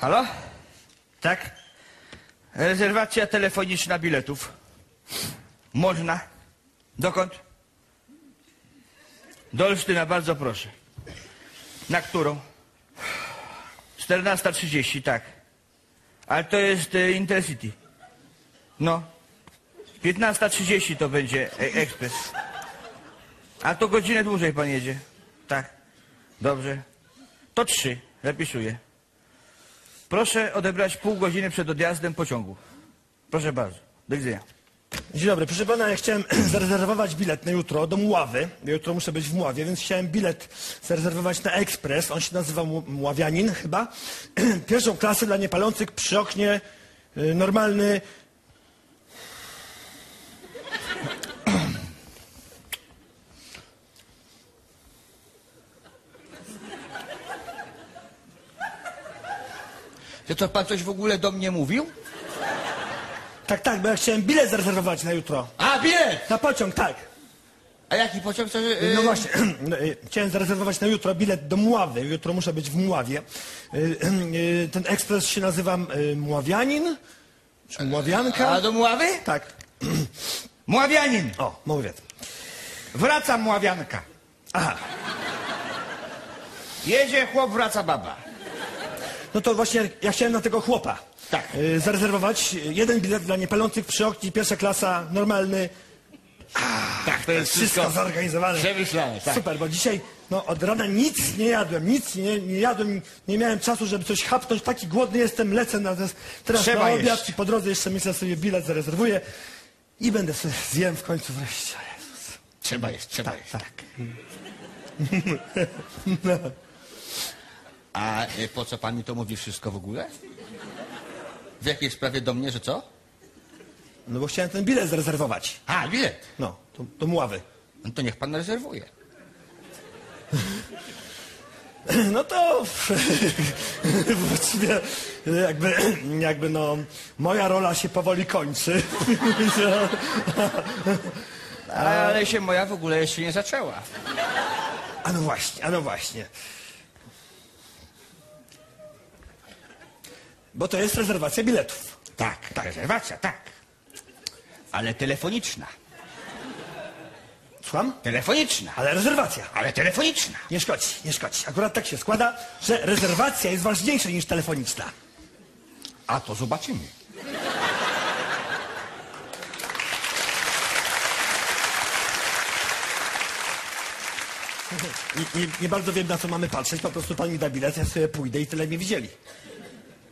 Halo? Tak? Rezerwacja telefoniczna biletów. Można. Dokąd? Do Olsztyna, bardzo proszę. Na którą? 14.30, tak. Ale to jest e, Intercity. No. 15.30 to będzie e, ekspres. A to godzinę dłużej pan jedzie. Tak. Dobrze. To trzy. Zapisuję. Proszę odebrać pół godziny przed odjazdem pociągu. Proszę bardzo. Do widzenia. Dzień dobry, proszę pana, ja chciałem zarezerwować bilet na jutro do Mławy. Jutro muszę być w Mławie, więc chciałem bilet zarezerwować na ekspres. On się nazywa Mławianin chyba. Pierwszą klasę dla niepalących przy oknie, y, normalny. To pan coś w ogóle do mnie mówił? Tak, tak, bo ja chciałem bilet zarezerwować na jutro. A, bilet! Na pociąg, tak. A jaki pociąg? Co, yy... No właśnie, no, y, chciałem zarezerwować na jutro bilet do Mławy. Jutro muszę być w Mławie. Y, y, Ten ekspres się nazywa y, Mławianin? Czy Mławianka? A do Mławy? Tak. Mławianin. O, mówię. Wraca Mławianka. Aha. Jedzie chłop, wraca baba. No to właśnie ja chciałem na tego chłopa. Tak. y, zarezerwować jeden bilet dla niepalących przy oknie, pierwsza klasa, normalny. Tak, to jest Wszystko zorganizowane. przemyślane. Tak. Super, bo dzisiaj no, od rana nic nie jadłem, nic nie, nie jadłem, nie miałem czasu, żeby coś chapnąć. Taki głodny jestem, lecę na teraz, Trzeba na jeść. obiad i po drodze jeszcze myślę sobie bilet zarezerwuję i będę sobie zjem w końcu wreszcie. Jezus. Trzeba jest, trzeba Tak, jest. tak. A y, po co pan mi to mówi wszystko w ogóle? W jakiej sprawie do mnie, że co? No bo chciałem ten bilet zarezerwować. A, bilet. No, do, do Mławy. No to niech pan rezerwuje. No to właściwie jakby, jakby no, moja rola się powoli kończy. Ale się moja w ogóle jeszcze nie zaczęła. A no właśnie, a no właśnie. Bo to jest rezerwacja biletów. Tak, rezerwacja, tak. Ale telefoniczna. Słucham? Telefoniczna. Ale rezerwacja. Ale telefoniczna. Nie szkodzi, nie szkodzi. Akurat tak się składa, że rezerwacja jest ważniejsza niż telefoniczna. A to zobaczymy. Nie, nie, nie bardzo wiem, na co mamy patrzeć. Po prostu pan mi da bilet, ja sobie pójdę i tyle mnie widzieli.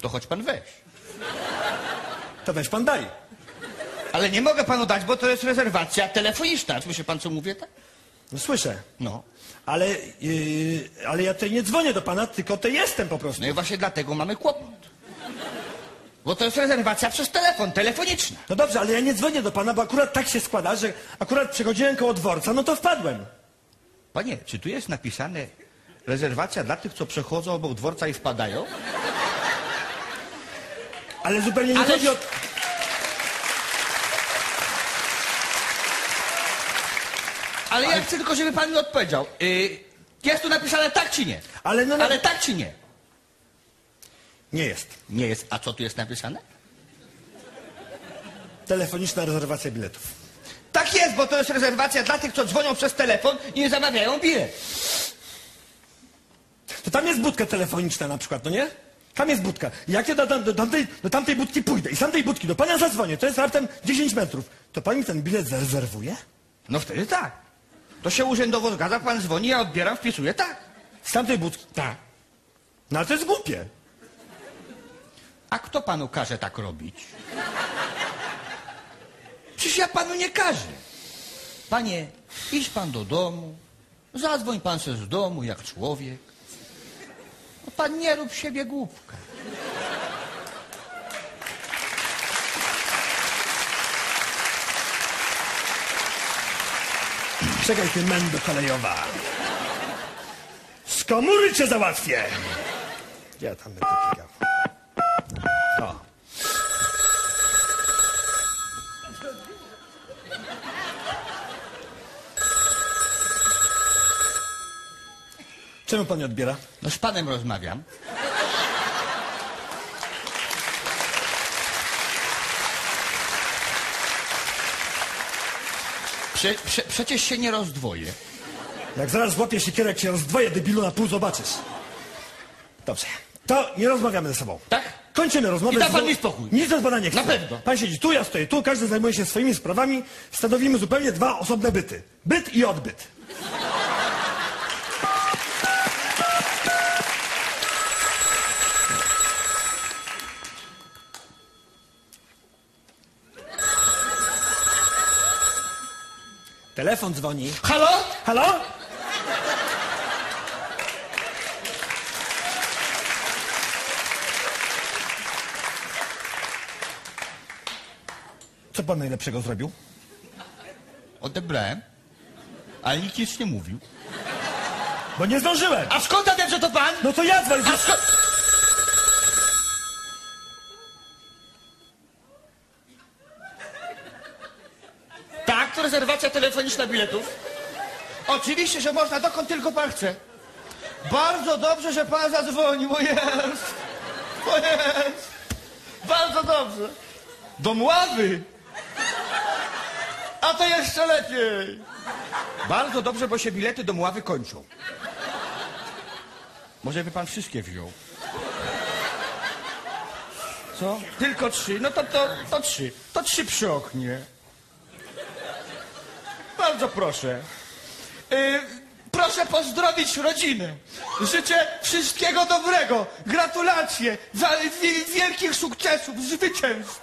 To choć pan weź. To weź pan daj. Ale nie mogę panu dać, bo to jest rezerwacja telefoniczna. Słyszy pan, co mówię? Tak? No słyszę. No. Ale, yy, ale ja tutaj nie dzwonię do pana, tylko to jestem po prostu. No i właśnie dlatego mamy kłopot. Bo to jest rezerwacja przez telefon, telefoniczna. No dobrze, ale ja nie dzwonię do pana, bo akurat tak się składa, że akurat przechodziłem koło dworca, no to wpadłem. Panie, czy tu jest napisane rezerwacja dla tych, co przechodzą obok dworca i wpadają? Ale zupełnie nie Ale- chodzi o... Ale ja chcę tylko, żeby pan mi odpowiedział. Y, jest tu napisane tak czy nie? Ale no... no Ale tak czy nie? Nie jest. Nie jest. A co tu jest napisane? Telefoniczna rezerwacja biletów. Tak jest, bo to jest rezerwacja dla tych, co dzwonią przez telefon i nie zamawiają bilet. To tam jest budka telefoniczna na przykład, no nie? Tam jest budka. Jak ja do, do, do, tamtej, do tamtej budki pójdę i z tamtej budki do pana zadzwonię, to jest raptem 10 metrów, to pan mi ten bilet zarezerwuje? No wtedy tak. To się urzędowo zgadza, pan dzwoni, ja odbieram, wpisuję tak. Z tamtej budki? Tak. No ale to jest głupie. A kto panu każe tak robić? Przecież ja panu nie każę. Panie, idź pan do domu, zadzwoń pan se z domu jak człowiek. No pan nie rób siebie głupka. Czekaj ty mendo kolejowa. Z cię załatwię. Ja tam będę klikał? O. Czemu pan nie odbiera? No z panem rozmawiam. Prze, prze, przecież się nie rozdwoję. Jak zaraz złapię siekierę, jak się rozdwoję, debilu, na pół zobaczysz. Dobrze. To nie rozmawiamy ze sobą. Tak? Kończymy rozmowę. I da pan z... mi spokój. Nic do pana nie chce. Na pewno. Pan siedzi tu, ja stoję tu, każdy zajmuje się swoimi sprawami. Stanowimy zupełnie dwa osobne byty. Byt i odbyt. Telefon dzwoni. Halo? Halo? Co pan najlepszego zrobił? Odebrałem, ale nikt nic nie mówił. Bo nie zdążyłem. A skąd wiem, że to pan? No to ja dzwonię. A skąd... Rezerwacja telefoniczna biletów. Oczywiście, że można, dokąd tylko pan chce. Bardzo dobrze, że pan zadzwonił, o jest. Jest. Bardzo dobrze. Do Mławy. A to jeszcze lepiej. Bardzo dobrze, bo się bilety do Mławy kończą. Może by pan wszystkie wziął. Co? Tylko trzy. No to, to, to trzy. To trzy przy oknie. Bardzo proszę. Y, proszę pozdrowić rodzinę. Życzę wszystkiego dobrego. Gratulacje. Za, wi, wielkich sukcesów, zwycięstw.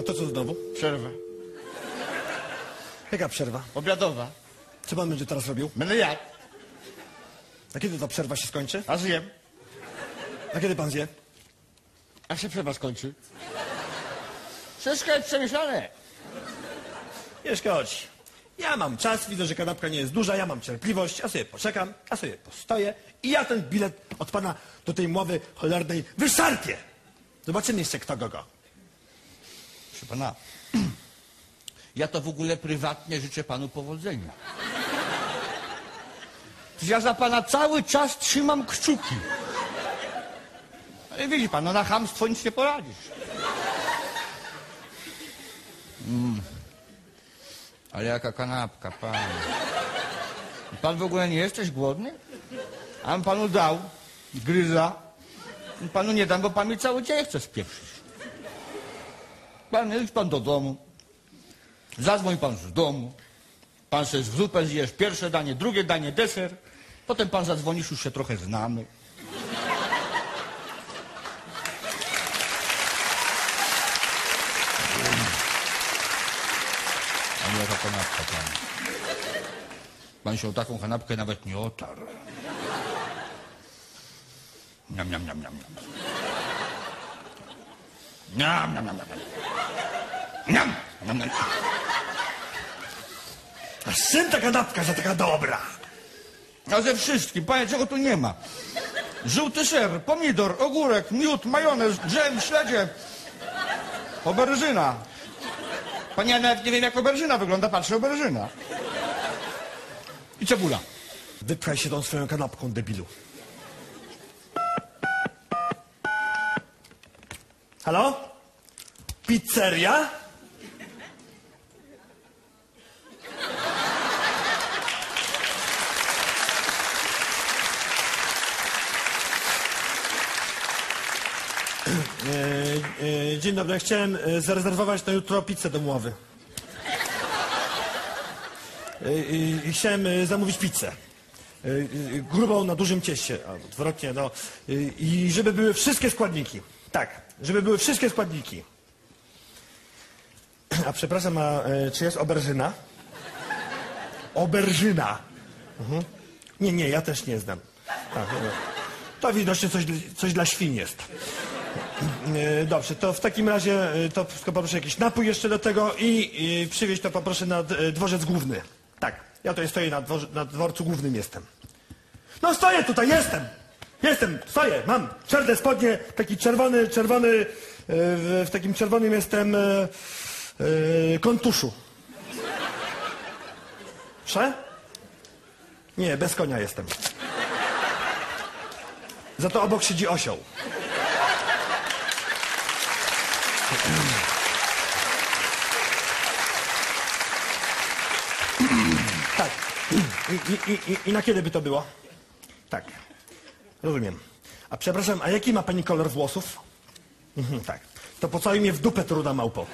A to co znowu? Przerwa. Jaka przerwa? Obiadowa. Co pan będzie teraz robił? Będę jadł. A kiedy ta przerwa się skończy? A zjem. A kiedy pan zje? A się przerwa skończy. Wszystko jest przemyślane. Nie szkodzi. Ja mam czas, widzę, że kanapka nie jest duża, ja mam cierpliwość, ja sobie poczekam, ja sobie postoję i ja ten bilet od pana do tej młowy cholernej wyszarpię. Zobaczymy jeszcze kto go go. Proszę pana, ja to w ogóle prywatnie życzę panu powodzenia. Ja za pana cały czas trzymam kciuki. Ale widzi pan, no na chamstwo nic nie poradzisz. Mm. Ale jaka kanapka, pan. Pan w ogóle nie jesteś głodny? A panu dał, gryza. Panu nie dam, bo pan mi cały dzień chce spieprzyć. Pan, idź pan do domu. Zadzwoń pan z domu. Pan sobie w zupę zjesz pierwsze danie, drugie danie, deser. Potem pan zadzwonisz, już się trochę znamy. Pan. Pan się o taką kanapkę nawet nie otarł. Niam, niam, niam. Niam, niam, niam, niam. Niam, niam, niam. A z czym ta kanapka, że taka dobra? A ze wszystkim, panie, czego tu nie ma? Żółty ser, pomidor, ogórek, miód, majonez, dżem, śledzie, oberżyna. Panie, ja nawet nie wiem, jak oberżyna wygląda, patrzę, oberżyna. I cebula. Wypchaj się tą swoją kanapką, debilu. Halo? Pizzeria? E, e, Dzień dobry, chciałem e, zarezerwować na jutro pizzę do Mławy. Chciałem zamówić pizzę. Grubą na dużym cieście, odwrotnie, no. I żeby były wszystkie składniki. Tak, żeby były wszystkie składniki. A przepraszam, a czy jest oberżyna? Oberżyna. Mhm. Nie, nie, ja też nie znam. A, no, no. To widocznie coś, coś dla świn jest. E, Dobrze, to w takim razie e, to wszystko poproszę jakiś napój jeszcze do tego i, i przywieźć to poproszę na e, dworzec główny. Tak, ja tutaj stoję na, dworze, na dworcu głównym jestem. No stoję tutaj, jestem! Jestem, stoję, mam czarne spodnie, taki czerwony, czerwony w, w takim czerwonym jestem e, e, kontuszu. Prze? Nie, bez konia jestem. Za to obok siedzi osioł. I, i, i, I na kiedy by to było? Tak. Rozumiem. A przepraszam, a jaki ma pani kolor włosów? Mhm, tak. To pocałuj mnie w dupę, truda małpo.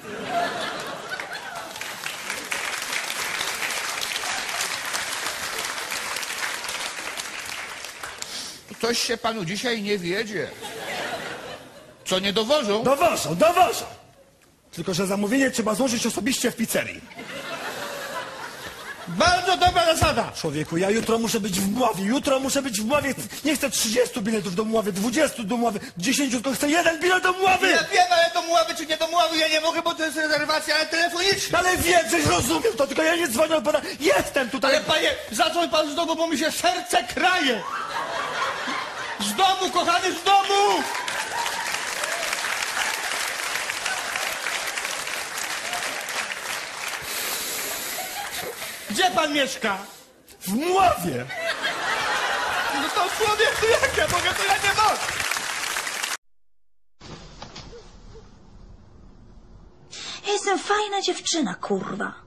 Coś się panu dzisiaj nie wiedzie. Co nie dowożą? Dowożą, dowożą! Tylko, że zamówienie trzeba złożyć osobiście w pizzerii. Bardzo dobra zasada. Człowieku, ja jutro muszę być w Mławie, jutro muszę być w Mławie. Nie chcę 30 biletów do Mławy, 20 do Mławy, 10, tylko chcę jeden bilet do Mławy! Ja wiem, ale do Mławy czy nie do Mławy, ja nie mogę, bo to jest rezerwacja ale telefoniczna. Ale wiem, że rozumiem to, tylko ja nie dzwonię od pana. Jestem tutaj! Ale panie, zadzwoń pan z domu, bo mi się serce kraje. Z domu, kochany, z domu! Gdzie pan mieszka? W Mławie! No to człowieku, jak ja mogę, to ja nie mogę. Ja jestem fajna dziewczyna, kurwa.